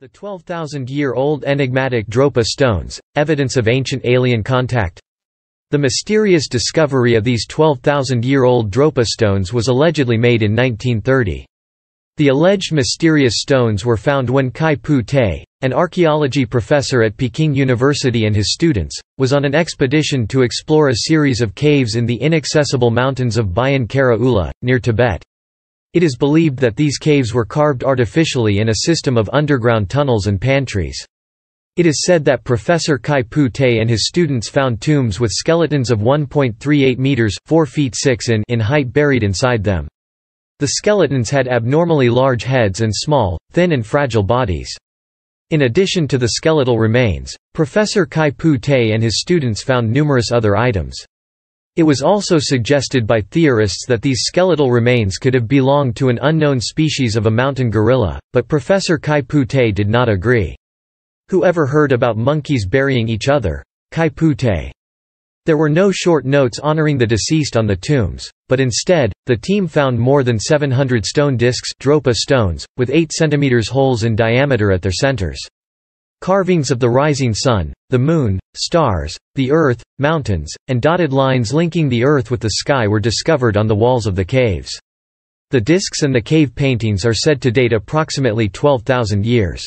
The 12,000-year-old enigmatic Dropa stones, evidence of ancient alien contact. The mysterious discovery of these 12,000-year-old Dropa stones was allegedly made in 1930. The alleged mysterious stones were found when Kai Pu Te, an archaeology professor at Peking University and his students, was on an expedition to explore a series of caves in the inaccessible mountains of Bayan Kara Ula, near Tibet. It is believed that these caves were carved artificially in a system of underground tunnels and pantries. It is said that Professor Kai Pu Te and his students found tombs with skeletons of 1.38 meters 4 feet 6 in, in height buried inside them. The skeletons had abnormally large heads and small, thin and fragile bodies. In addition to the skeletal remains, Professor Kai Pu Te and his students found numerous other items. It was also suggested by theorists that these skeletal remains could have belonged to an unknown species of a mountain gorilla, but Professor Kai Pu Te did not agree. Who ever heard about monkeys burying each other? Kai Pu Te. There were no short notes honoring the deceased on the tombs, but instead, the team found more than 700 stone discs dropa stones, with 8 cm holes in diameter at their centers. Carvings of the rising sun, the moon, stars, the earth, mountains, and dotted lines linking the earth with the sky were discovered on the walls of the caves. The discs and the cave paintings are said to date approximately 12,000 years.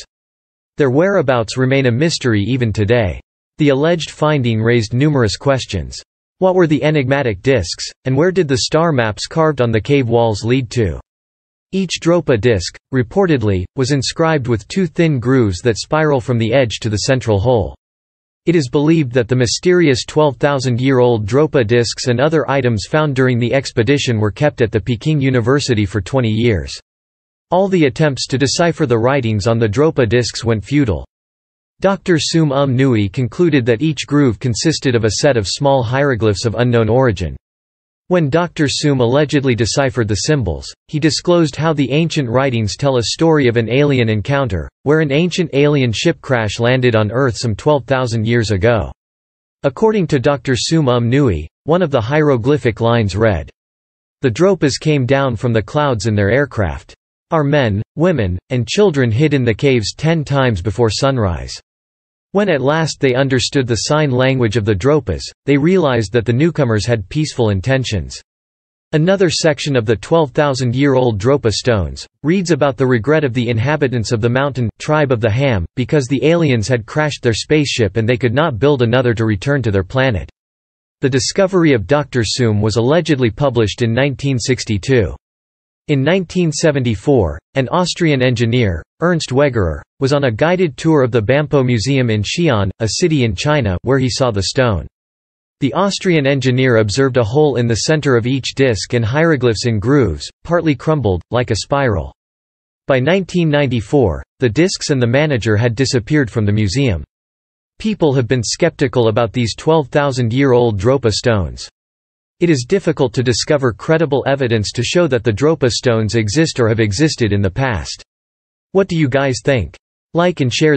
Their whereabouts remain a mystery even today. The alleged finding raised numerous questions. What were the enigmatic discs, and where did the star maps carved on the cave walls lead to? Each dropa disc, reportedly, was inscribed with two thin grooves that spiral from the edge to the central hole. It is believed that the mysterious 12,000-year-old dropa discs and other items found during the expedition were kept at the Peking University for 20 years. All the attempts to decipher the writings on the dropa discs went futile. Dr. Tsum Um Nui concluded that each groove consisted of a set of small hieroglyphs of unknown origin. When Dr. Tsum allegedly deciphered the symbols, he disclosed how the ancient writings tell a story of an alien encounter, where an ancient alien ship crash landed on Earth some 12,000 years ago. According to Dr. Tsum Um Nui, one of the hieroglyphic lines read, The Dropas came down from the clouds in their aircraft. Our men, women, and children hid in the caves ten times before sunrise. When at last they understood the sign language of the Dropas, they realized that the newcomers had peaceful intentions. Another section of the 12,000-year-old Dropa stones, reads about the regret of the inhabitants of the mountain, tribe of the Ham, because the aliens had crashed their spaceship and they could not build another to return to their planet. The discovery of Dr. Tsum was allegedly published in 1962. In 1974, an Austrian engineer, Ernst Wegerer, was on a guided tour of the Banpo Museum in Xi'an, a city in China where he saw the stone. The Austrian engineer observed a hole in the center of each disc and hieroglyphs in grooves, partly crumbled, like a spiral. By 1994, the discs and the manager had disappeared from the museum. People have been skeptical about these 12,000-year-old Dropa stones. It is difficult to discover credible evidence to show that the Dropa stones exist or have existed in the past. What do you guys think? Like and share